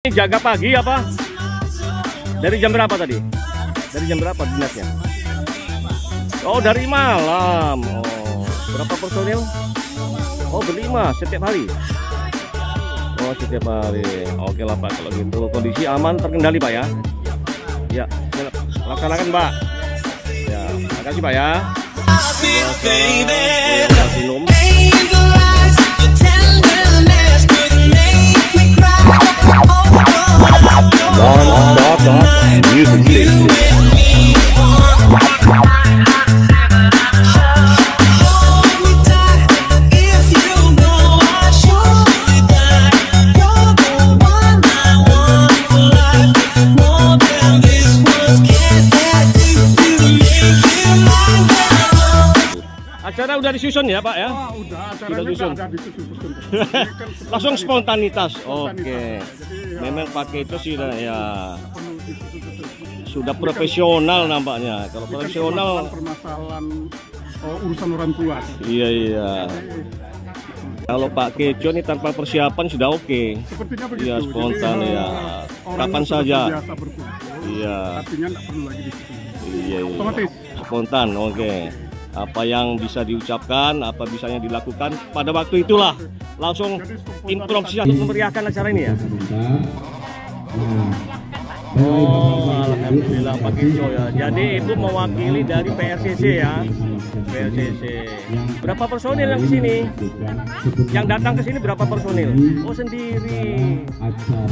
Ini jaga pagi apa? Dari jam berapa tadi? Dari jam berapa dinasnya? Oh dari malam. Oh berapa personil? Oh berlima setiap hari. Oh setiap hari. Oke lah Pak kalau gitu kondisi aman terkendali Pak ya. Ya laksanakan Pak. Ya makasih Pak ya. Wassalamualaikum. Non-stop music station. Acara udah disusun ya Pak ya? Oh, udah acaranya Sudah udah disusun. ada disusun. Kan Langsung spontanitas. Spontanitas. Oke. Ya, Memang pakai itu sih ya penuh disusun-susun. sudah profesional nampaknya. Kalau profesional permasalahan oh, urusan orang tua. iya iya. Kalau Pak Kejo ini tanpa persiapan sudah oke. Sepertinya begitu. Iya, spontan, Jadi, ya. eh, orang Kapan sudah saja. Iya. Artinya nggak perlu lagi disusun. Iya iya. Otomatis. Spontan, oke. Apa yang bisa diucapkan, apa bisanya dilakukan pada waktu itulah langsung improvisasi untuk memeriahkan acara ini ya. Oh, alhamdulillah Pak Kijo ya. Jadi Ibu mewakili dari PRCC ya. Berapa personil yang ke sini? Yang datang ke sini berapa personil? Oh, sendiri.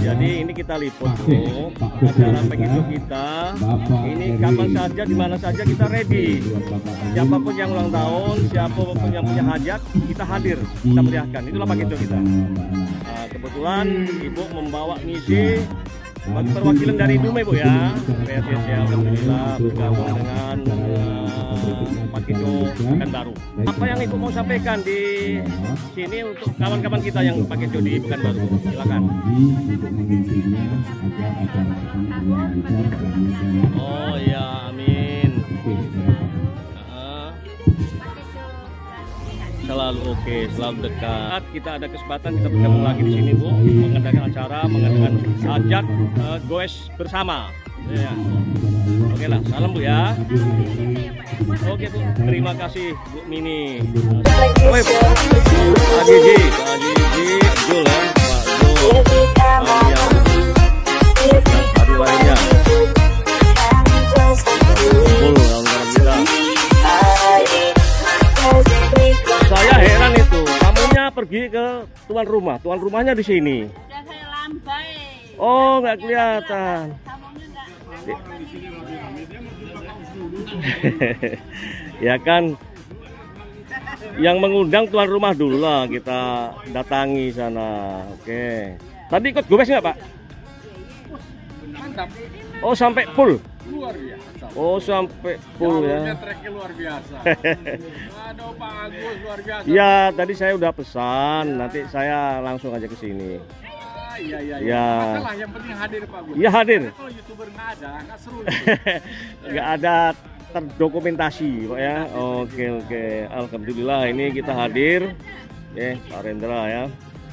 Jadi ini kita liput Bu. Acara Kijo kita. Ini kapan saja di mana saja kita ready. Siapa pun yang ulang tahun, siapa pun yang punya hajat, kita hadir, kita meriahkan. Itulah Pak Kijo kita. Nah, kebetulan Ibu membawa misi bagi perwakilan dari Dume Bu ya. PSS ya Alhamdulillah bergabung dengan uh, Pak Kijo Pekanbaru. Apa yang Ibu mau sampaikan di sini untuk kawan-kawan kita yang Pak Kijo di Pekanbaru? Silakan. Oh ya amin selalu oke, selalu dekat. Kita ada kesempatan kita bergabung lagi di sini Bu, mengadakan acara, mengadakan ajak eh, goes bersama. Ya. Oke lah, salam Bu ya. Oke Bu, terima kasih Bu Mini. Woi, Pak Gigi, Pak Gigi, ya, Pak Jul, Pak. Pergi ke tuan rumah, tuan rumahnya di sini. Udah saya lambai. Oh, nggak kelihatan. Ya kan, yang mengundang tuan rumah dulu lah kita datangi sana. Oke. Tadi ikut gobes nggak Pak? Mantap. Oh sampai full. Luar biasa. Oh sampai full ya. treknya luar biasa. Aduh Pak Agus luar biasa. Ya tadi saya udah pesan, nanti saya langsung aja ke sini. Ah, iya iya. Ya. Masalah yang penting hadir Pak Agus. Iya hadir. Kalau youtuber nggak ada, nggak seru. nggak ada terdokumentasi Pak ya. Oke oke. Alhamdulillah ini kita hadir. Oke, Pak Rendra ya.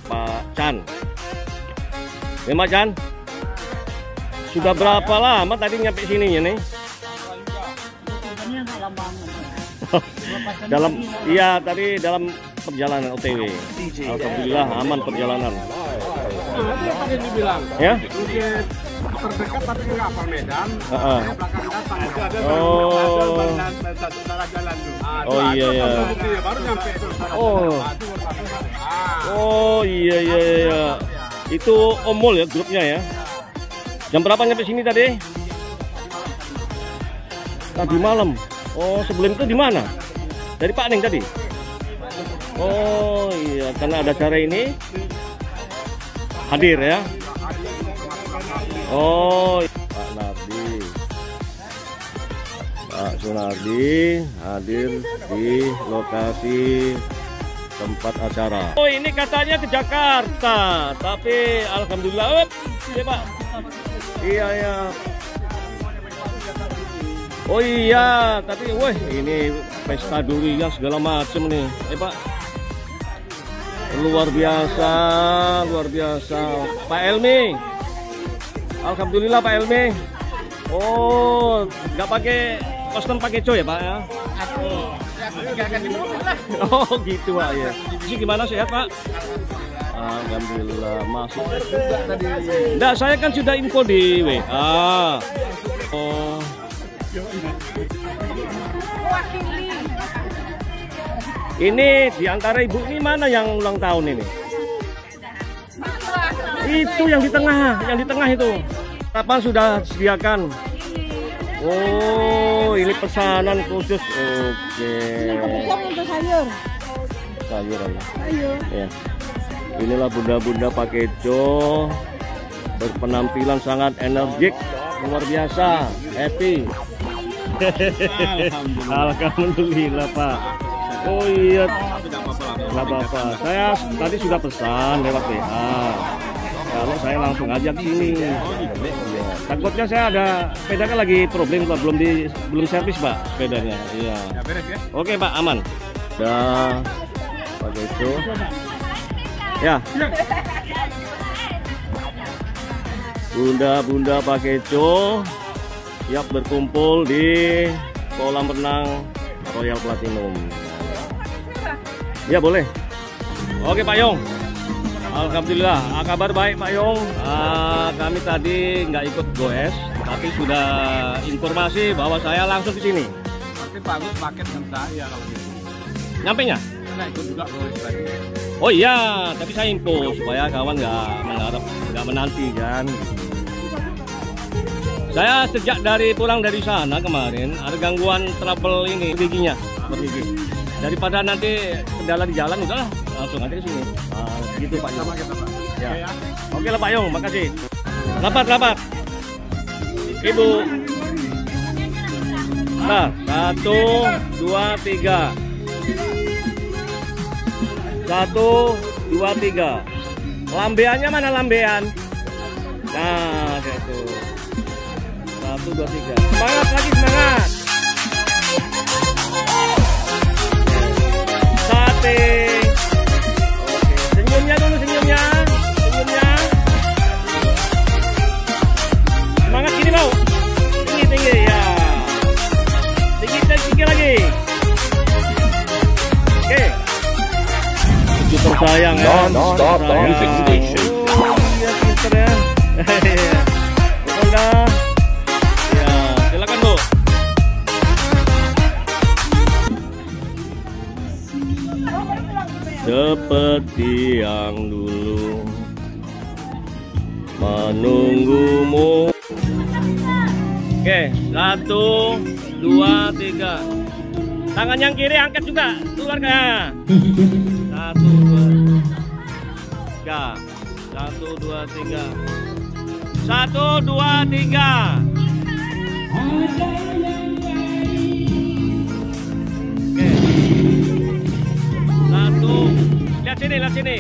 Pak Chan. Ya Pak Chan. Sudah berapa lama tadi nyampe sininya nih? Sebenarnya nggak lama banget. Dalam iya tadi dalam perjalanan OTW. Alhamdulillah aman perjalanan. Nah, itu yang tadi dibilang. Ya? Bukit terdekat tapi nggak apa Medan. Heeh. Saya belakang datang. Itu ada Oh. satu arah jalan tuh. Ah, Oh, iya, ada iya. baru nyampe. Oh. Itu Ah. Oh iya iya iya. Itu Omol ya grupnya ya. Jam berapa nyampe sini tadi? Tadi malam. Oh sebelum itu di mana? Dari Pak Neng tadi. Oh iya karena ada acara ini hadir ya. Oh Pak Nardi. Pak Sunardi hadir di lokasi tempat acara. Oh ini katanya ke Jakarta, tapi alhamdulillah, iya Pak. Iya ya. Oh iya, tapi wah ini pesta durian segala macam nih, eh Pak. Luar biasa, luar biasa. Pak Elmi, Alhamdulillah Pak Elmi. Oh, nggak pakai kostum pakai coy ya Pak ya? Aku. Oh gitu Pak ya. Ini gimana sehat Pak? Alhamdulillah masuk. Enggak, saya kan sudah info di WA. Oh. Ini di antara ibu ini mana yang ulang tahun ini? Itu yang di tengah, yang di tengah itu. Kapan sudah sediakan? Oh, ini pesanan khusus. Oke. untuk sayur. Sayur. Ya. Inilah bunda-bunda Pakeco berpenampilan sangat energik, luar biasa, happy. Alhamdulillah Pak. Oh iya, nggak apa-apa. Saya tadi sudah pesan lewat WA. Kalau saya langsung aja ke sini. Ya. Takutnya saya ada sepeda kan lagi problem Pak, belum di belum servis Pak sepedanya. Iya. Ya beres ya. Oke Pak, aman. Dah, pakai itu. Ya. Bunda-bunda pakai itu siap berkumpul di kolam renang Royal Platinum. Ya boleh. Oke Pak Yong. Alhamdulillah, ah, kabar baik Pak Yong. Ah, kami tadi nggak ikut goes, tapi sudah informasi bahwa saya langsung ke sini. Nanti bagus paket dengan saya kalau gitu. Nyampe nya? Nah ikut juga tadi. Oh iya, tapi saya info supaya kawan nggak mengharap, nggak menanti kan. Saya sejak dari pulang dari sana kemarin ada gangguan trouble ini giginya, bergigi. Daripada nanti kendala di jalan udahlah langsung aja ke sini. Ah, gitu Pak. Sama kita Pak. Ya. Oke lah Pak Yong, makasih. Lapat, lapat. Ibu. Nah, satu, dua, tiga. Satu, dua, tiga. Lambeannya mana lambean? Nah, satu. Satu, dua, tiga. Semangat lagi, semangat. Sate. Oke, senyumnya dulu, senyumnya. Senyumnya. Semangat gini mau. Tinggi, tinggi, ya. Tinggi, tinggi lagi. Oke. Cucu tersayang ya. Non-stop music station. Oh, iya pinter ya. Iya. Udah. Seperti yang dulu menunggumu. Oke, satu, dua, tiga. Tangan yang kiri angkat juga, keluar ya. Satu, dua, tiga. Satu, dua, tiga. Satu, dua, tiga. Lihat sini, lihat sini.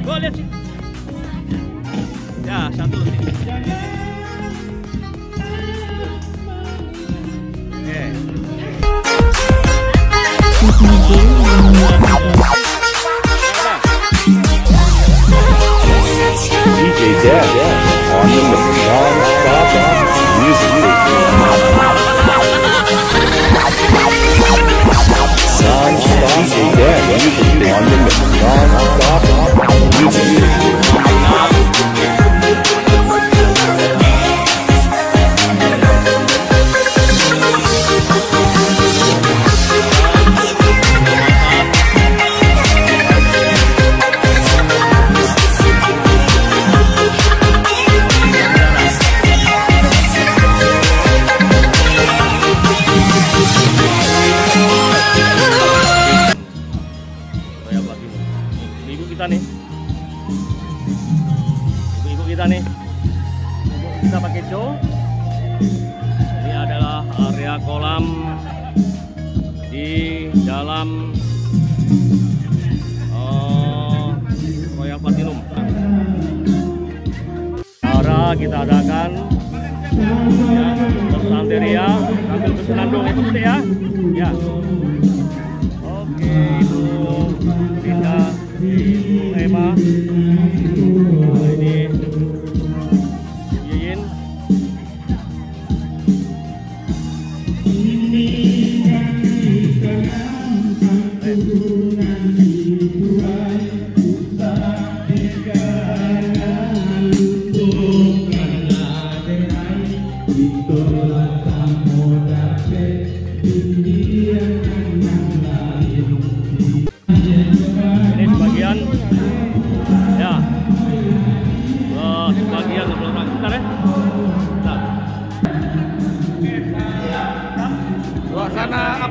Go, lihat sini. Ya, satu. Oke. DJ Dad on the on the non-stop music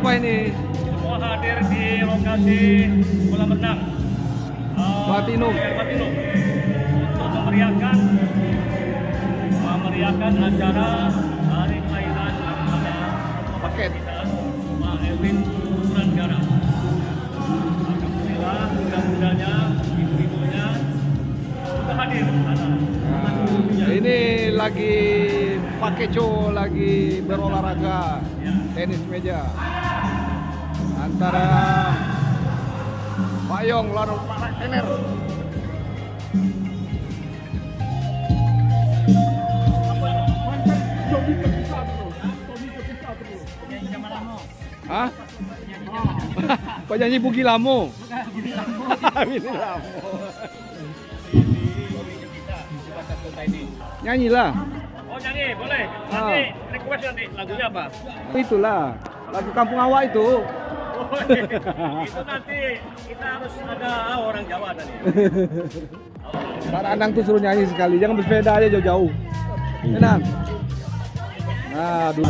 apa ini? Semua hadir di lokasi kolam renang. Eh, Batinum. Batinum. Untuk memeriahkan memeriahkan acara hari kelahiran pada Paket. Pak Erwin Ukuran Garam. Alhamdulillah mudah-mudahnya ibu-ibunya sudah hadir. Ada. Ini lagi pakai co lagi berolahraga Ya. tenis meja antara Pak Yong lawan Pak Tener. Hah? Penyanyi Bugi Lamo. Bugi Lamo. Nyanyilah. Oh nyanyi boleh. Nanti request nanti lagunya apa? Itulah lagu Kampung Awak itu. Nanti kita harus ada ah, orang Jawa tadi. Para Anang tuh suruh nyanyi sekali, jangan bersepeda aja jauh-jauh. Enak. Nah, dulu.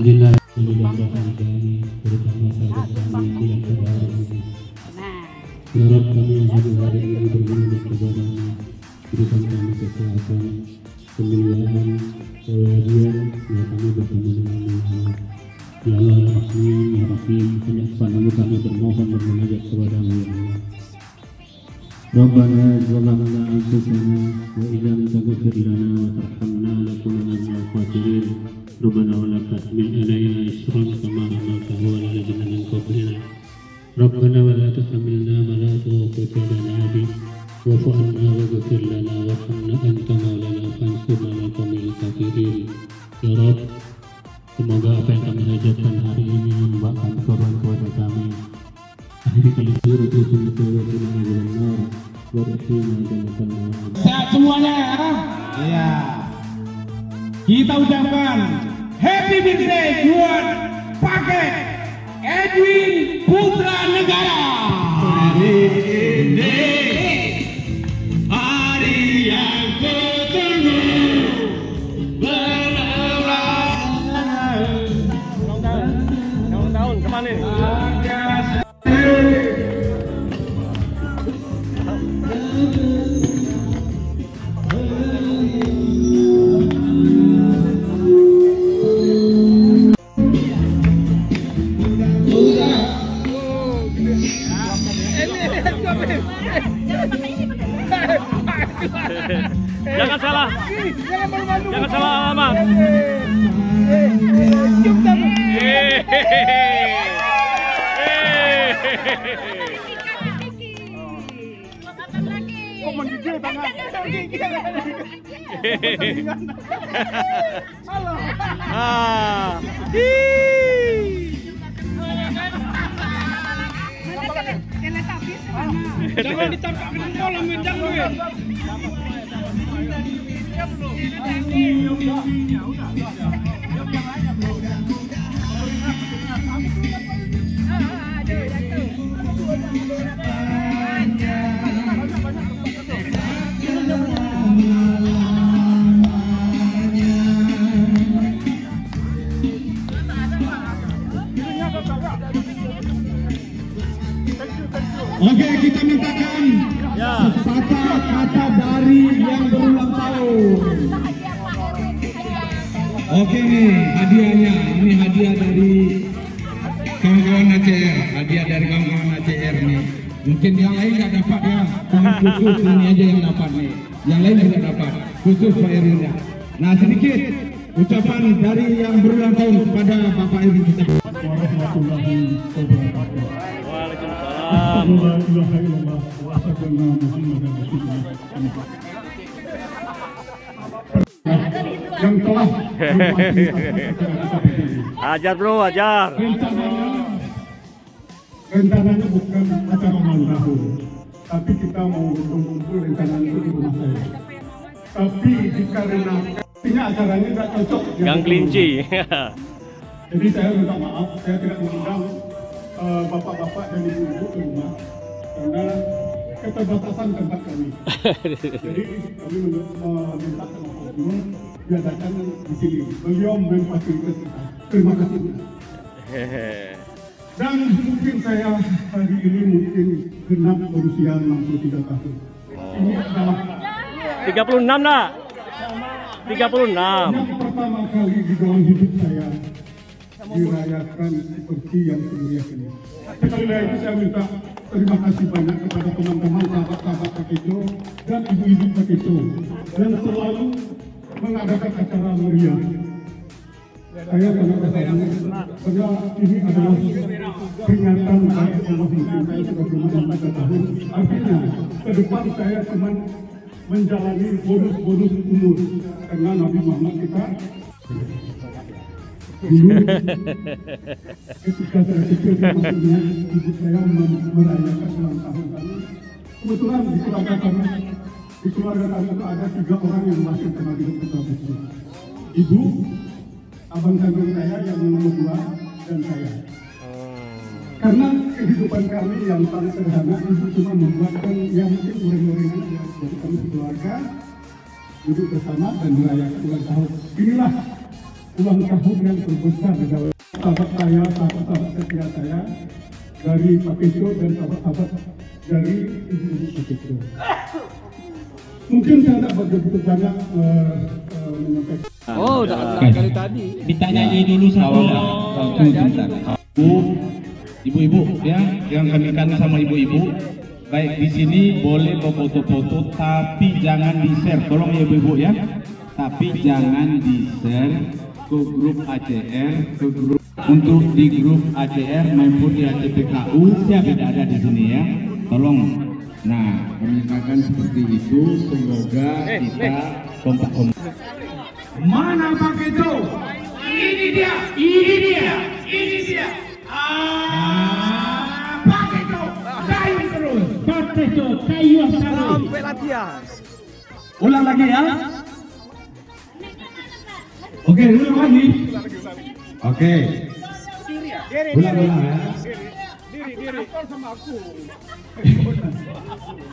Alhamdulillah Alhamdulillah terutama sahabat kami yang tidak ini Harap kami hari-hari ini berguna kepadamu Berikan kami kesehatan, kemuliaan, kebahagiaan yang kami bersama dengan Muhammad Ya Allah ya Rahim, ya Rahim Hanya kepadamu kami bermohon bermunajat kepadamu ya Allah ربنا ظلمنا أنفسنا وإن لم تغفر لنا وترحمنا لنكونن من الخاسرين ربنا and Jangan salah. Jangan salah alamat. Ah. Jangan ditangkap dengan kolam jangan. Oke, Oke nih hadiahnya, ini hadiah dari kawan-kawan ACR, hadiah dari kawan-kawan ACR nih. Mungkin yang lain nggak dapat ya, khusus ini aja yang dapat nih. Yang lain tidak dapat, khusus Pak Erwin ya. Nah sedikit ucapan dari yang berulang tahun kepada Bapak Erwin kita. Warahmatullahi wabarakatuh. Waalaikumsalam. Yang telah. Ajar bro, ajar. rencananya rencananya bukan acara malam tahun tapi kita mau kumpul rencananya itu di rumah saya tapi dikarenakan artinya acaranya tidak cocok Gang kelinci. jadi saya minta maaf saya tidak mengundang eh, bapak-bapak dan ibu-ibu ke rumah karena keterbatasan tempat kami jadi kami meminta sama Pak Gubernur diadakan di sini beliau memfasilitasi kita terima kasih dan mungkin saya hari ini mungkin genap berusia 63 tahun. ini adalah 36 nak. 36. yang pertama kali di dalam hidup saya dirayakan seperti yang semulia ini. Sekali lagi saya minta terima kasih banyak kepada teman-teman sahabat-sahabat Pakeco dan ibu-ibu Pakeco yang selalu mengadakan acara meriah. Saya sangat berharap karena ini adalah peringatan saya Allah mungkin saya sudah berumur tiga tahun. Artinya ke depan saya cuma menjalani bonus-bonus umur karena Nabi Muhammad kita dulu ketika saya kecil maksudnya ibu saya merayakan ulang tahun kami kebetulan di kami di keluarga kami itu ada tiga orang yang masih pernah hidup itu ibu abang kandung saya yang nomor dua dan saya. Karena kehidupan kami yang paling sederhana ibu cuma membuatkan yang mungkin goreng-gorengan jadi kami keluarga duduk bersama dan merayakan ulang tahun. Inilah ulang tahun yang terbesar adalah sahabat saya, sahabat-sahabat setia saya dari Pak Pejo dan sahabat-sahabat dari Pak Pejo. Mungkin saya tidak begitu banyak menyampaikan Oh, udah udah kali tadi. Ditanyai dulu satu satu bentar. Bu, ibu-ibu ya, yang kami kangen sama ibu-ibu. Baik di sini boleh foto-foto, tapi jangan di share. Tolong ya ibu-ibu ya. Tapi jangan di share ke grup ACR, ke grup untuk di grup ACR maupun di ACPKU saya tidak ada di sini ya. Tolong. Nah, kami seperti itu. Semoga kita kompak-kompak. Mana Pak Kejo? Ini dia, ini dia, ini dia. Ah, Pak Kejo, kayu terus. Pak Kejo, kayu terus. Sampai latihan. Ulang lagi ya. Oke, ulang lagi. Oke. Ulang-ulang ya.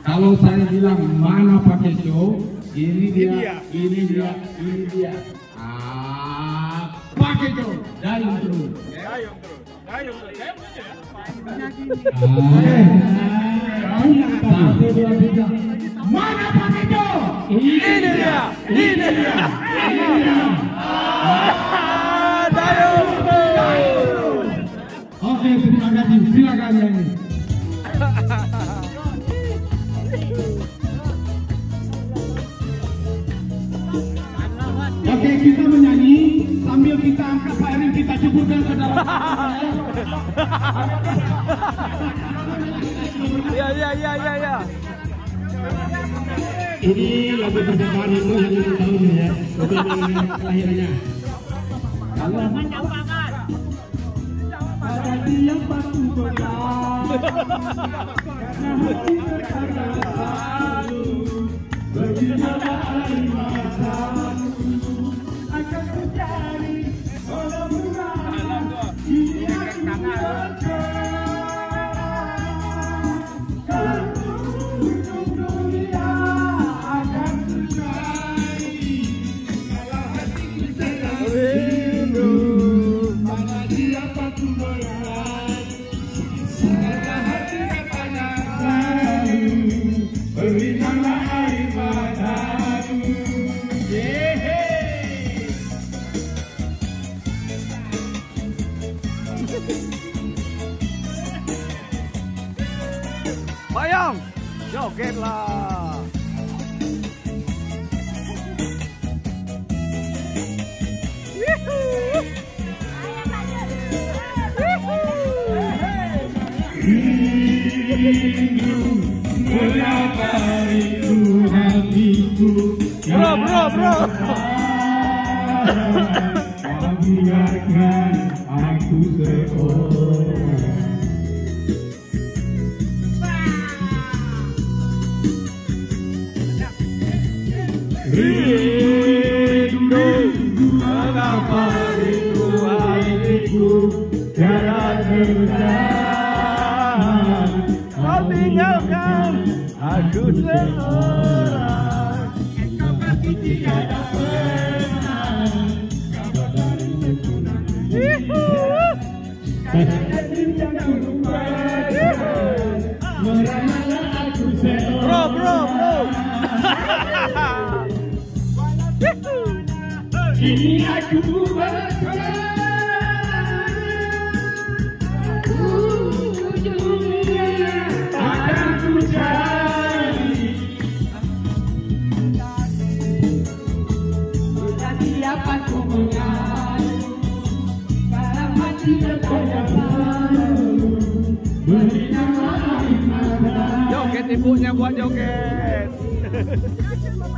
Kalau saya bilang mana pakai show, ini dia, ini dia, ini dia. Ah, pakai show, dayung terus. Satu, dua, tiga. Mana pakai show? Ini dia, ini dia. Ah, Dayung. Oke, terima kasih. Silakan yang ini. Oke, kita menyanyi sambil kita angkat Pak Erin kita ceburkan ke dalam. Iya, iya, iya, iya, iya. Ini lagu persembahan itu yang tahun ya, bukan yang kelahirannya. Pada dia Joget ibunya buat joget.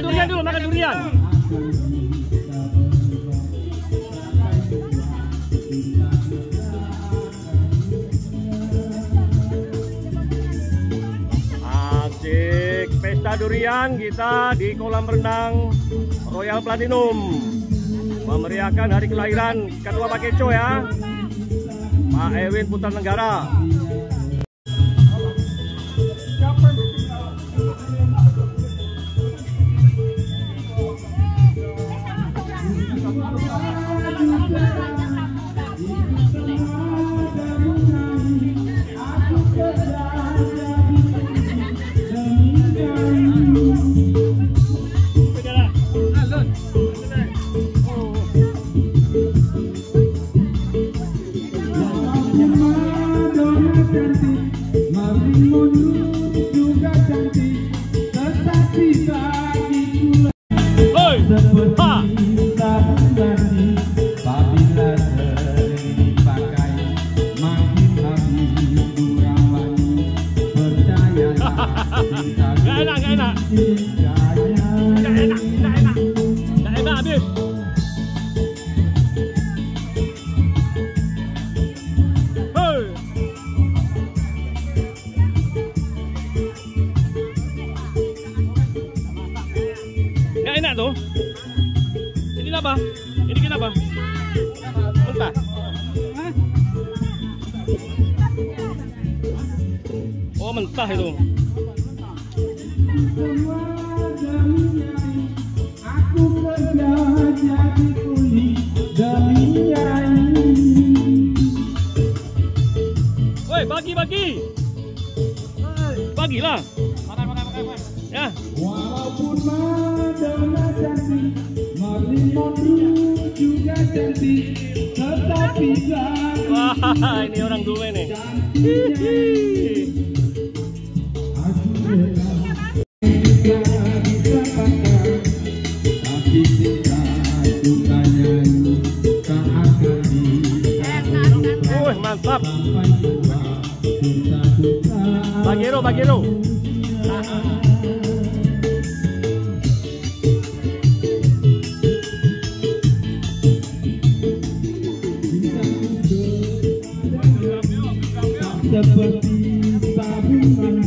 makan durian dulu, makan durian. Asik, pesta durian kita di kolam renang Royal Platinum. Memeriahkan hari kelahiran Ketua Pak Keco ya. Pak Ewin Putra Negara. Kenapa? Ini kenapa? Mentah? Oh mentah itu seperti sabun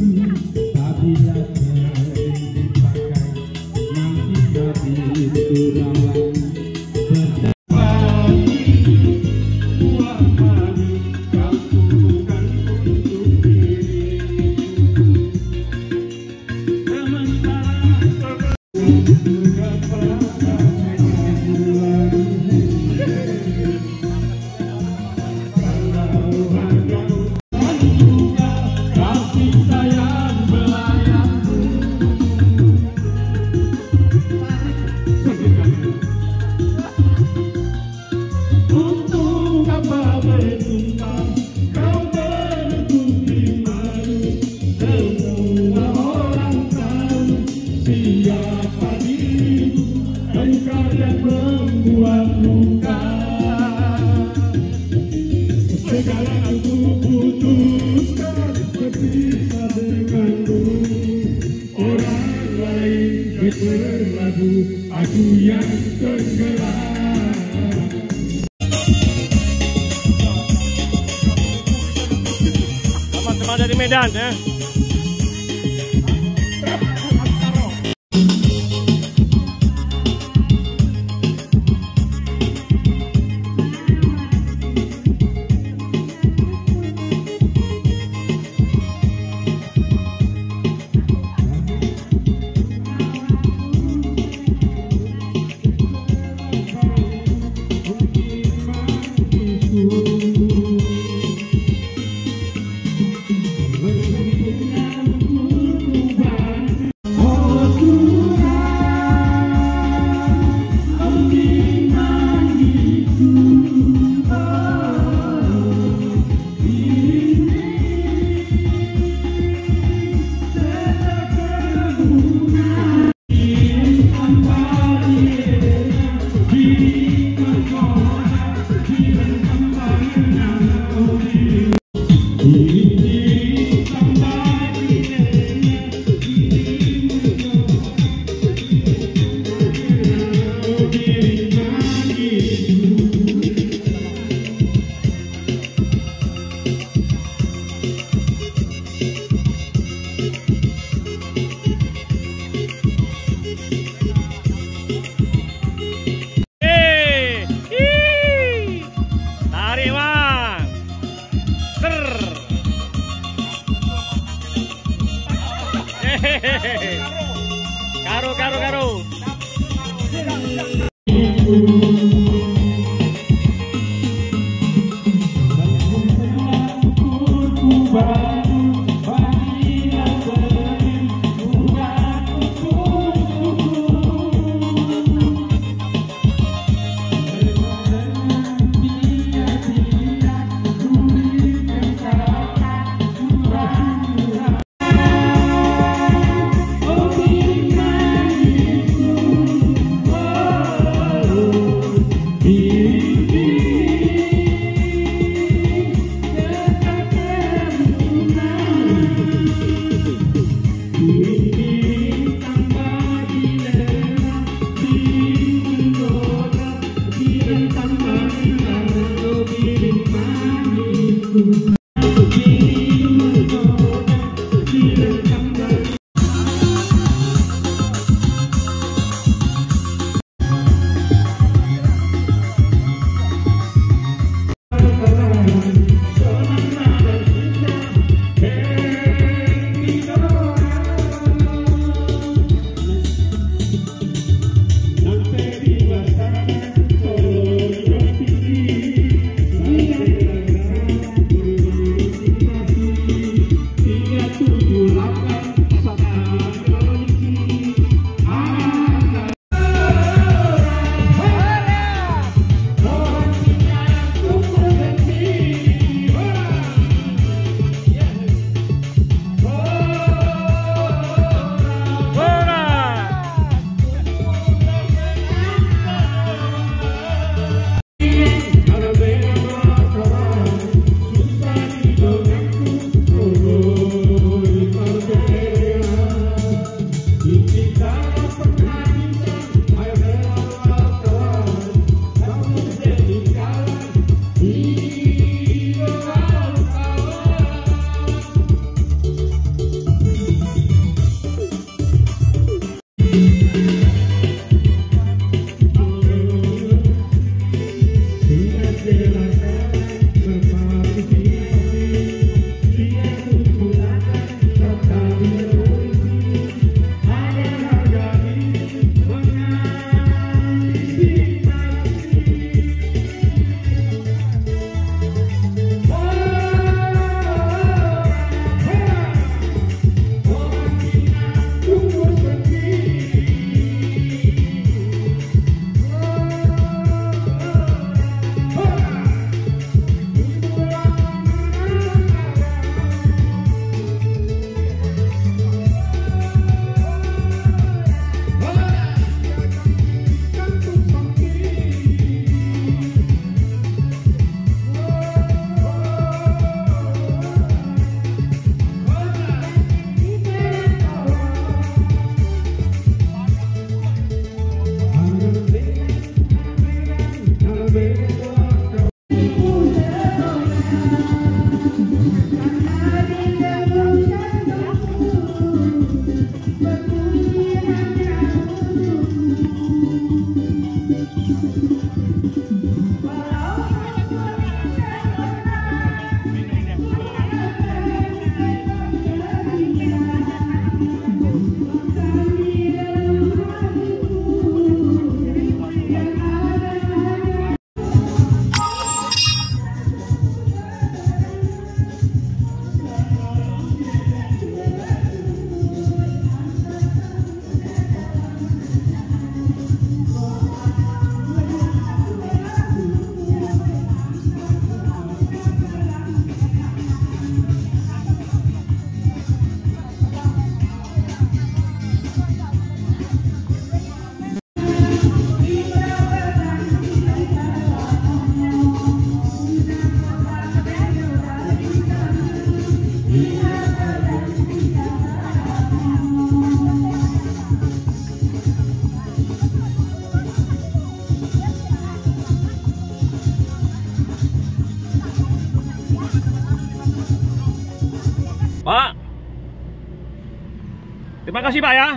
kasih Pak ya.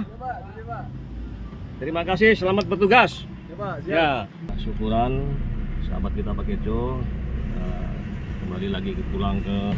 Terima kasih, selamat bertugas. Ya, syukuran sahabat kita Pak Kejo kembali lagi pulang ke